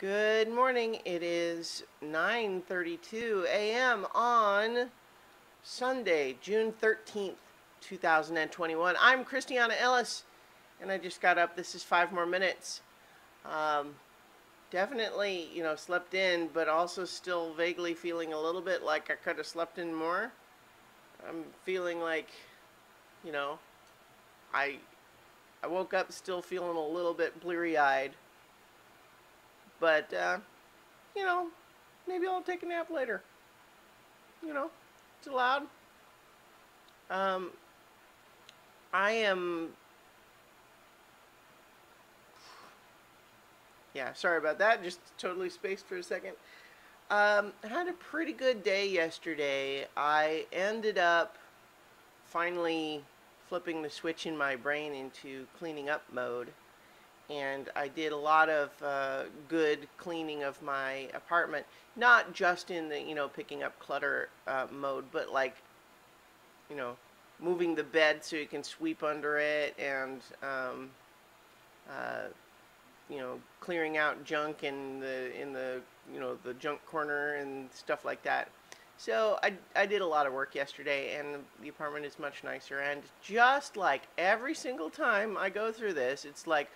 Good morning. It is 9:32 a.m. on Sunday, June 13th, 2021. I'm Christiana Ellis, and I just got up. This is five more minutes. Um, definitely, you know, slept in, but also still vaguely feeling a little bit like I could have slept in more. I'm feeling like, you know, I I woke up still feeling a little bit bleary-eyed. But, uh, you know, maybe I'll take a nap later. You know, it's allowed. Um, I am. Yeah, sorry about that. Just totally spaced for a second. Um, I had a pretty good day yesterday. I ended up finally flipping the switch in my brain into cleaning up mode and I did a lot of uh, good cleaning of my apartment. Not just in the you know picking up clutter uh, mode, but like you know moving the bed so you can sweep under it, and um, uh, you know clearing out junk in the in the you know the junk corner and stuff like that. So I, I did a lot of work yesterday, and the apartment is much nicer. And just like every single time I go through this, it's like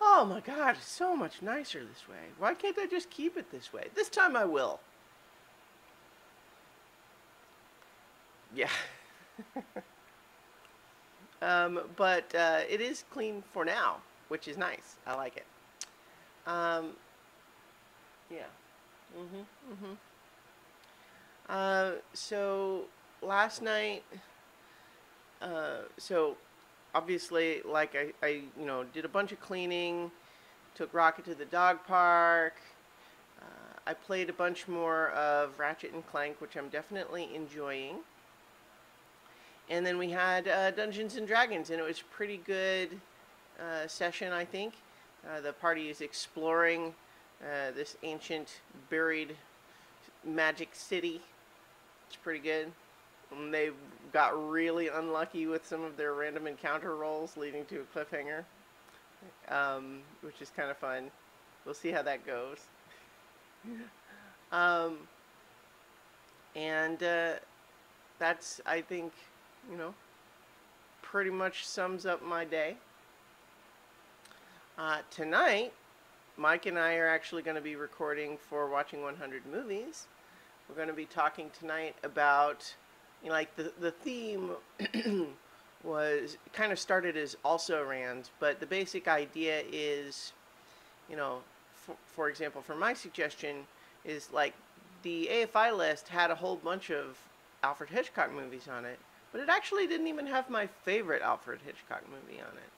Oh my god, it's so much nicer this way. Why can't I just keep it this way? This time I will. Yeah. um, but uh, it is clean for now, which is nice. I like it. Um, yeah. Mm-hmm. Mm-hmm. Uh, so last night, uh, so obviously, like I, I, you know, did a bunch of cleaning, took Rocket to the dog park. Uh, I played a bunch more of Ratchet and Clank, which I'm definitely enjoying. And then we had uh, Dungeons and Dragons, and it was pretty good uh, session, I think. Uh, the party is exploring uh, this ancient, buried magic city. It's pretty good. They got really unlucky with some of their random encounter rolls, leading to a cliffhanger, um, which is kind of fun. We'll see how that goes. um, and uh, that's, I think, you know, pretty much sums up my day. Uh, tonight, Mike and I are actually going to be recording for Watching 100 Movies. We're going to be talking tonight about you know, like the the theme was kind of started as also rans, but the basic idea is, you know, for, for example, for my suggestion is like the AFI list had a whole bunch of Alfred Hitchcock movies on it, but it actually didn't even have my favorite Alfred Hitchcock movie on it.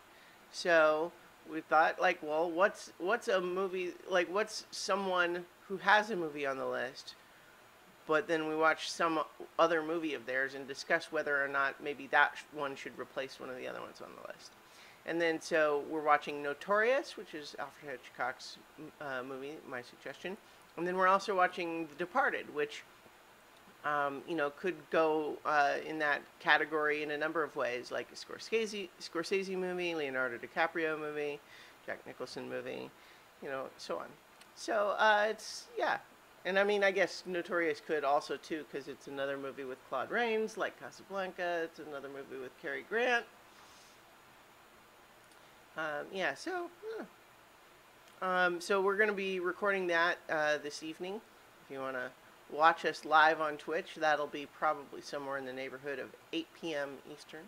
So we thought like, well, what's what's a movie like what's someone who has a movie on the list but then we watch some other movie of theirs and discuss whether or not maybe that one should replace one of the other ones on the list. And then so we're watching Notorious, which is Alfred Hitchcock's uh, movie, my suggestion. And then we're also watching The Departed, which um, you know could go uh, in that category in a number of ways, like a Scorsese Scorsese movie, Leonardo DiCaprio movie, Jack Nicholson movie, you know, so on. So uh, it's yeah, and I mean, I guess Notorious could also too, because it's another movie with Claude Rains, like Casablanca. It's another movie with Cary Grant. Um, yeah, so um, so we're going to be recording that uh, this evening. If you want to watch us live on Twitch, that'll be probably somewhere in the neighborhood of 8 p.m. Eastern.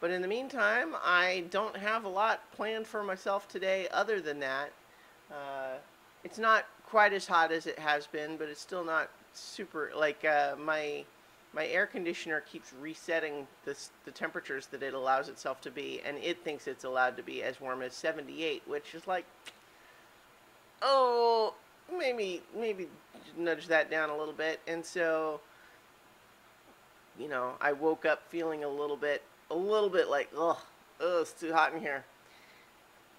But in the meantime, I don't have a lot planned for myself today other than that. Uh, it's not quite as hot as it has been, but it's still not super. Like uh, my my air conditioner keeps resetting the the temperatures that it allows itself to be, and it thinks it's allowed to be as warm as 78, which is like, oh, maybe maybe nudge that down a little bit. And so, you know, I woke up feeling a little bit a little bit like, oh, oh, it's too hot in here.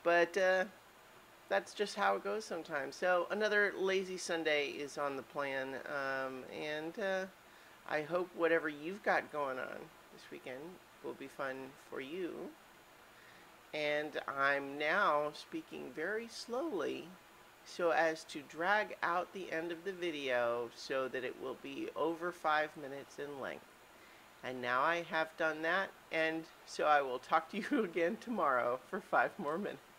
But uh, that's just how it goes sometimes. So another lazy Sunday is on the plan, um, and uh, I hope whatever you've got going on this weekend will be fun for you. And I'm now speaking very slowly so as to drag out the end of the video so that it will be over five minutes in length. And now I have done that, and so I will talk to you again tomorrow for five more minutes.